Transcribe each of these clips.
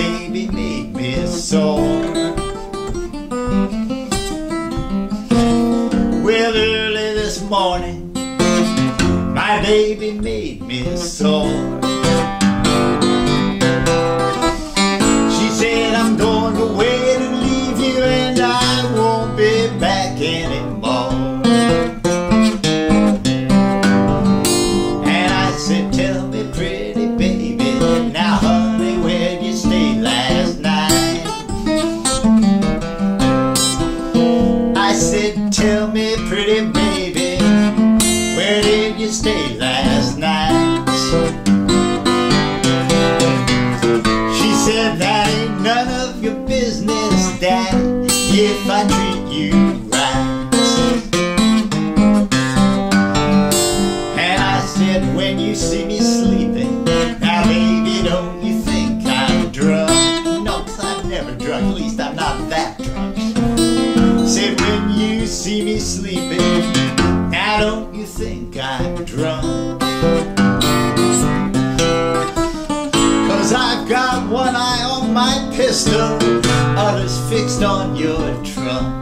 baby make me sore. Well, early this morning, my baby made me sore. Tell me, pretty baby, where did you stay last night? She said, That ain't none of your business, Daddy, if I treat you see me sleeping, now don't you think I'm drunk? Cause I've got one eye on my pistol, others fixed on your trunk.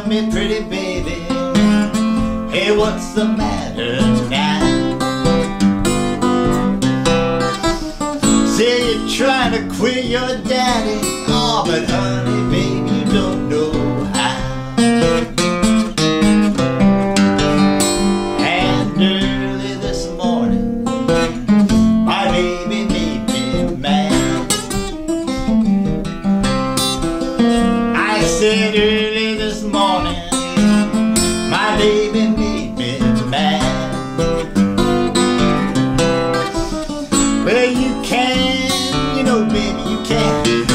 Tell me, pretty baby, hey, what's the matter now? Well, you can, you know, baby, you can.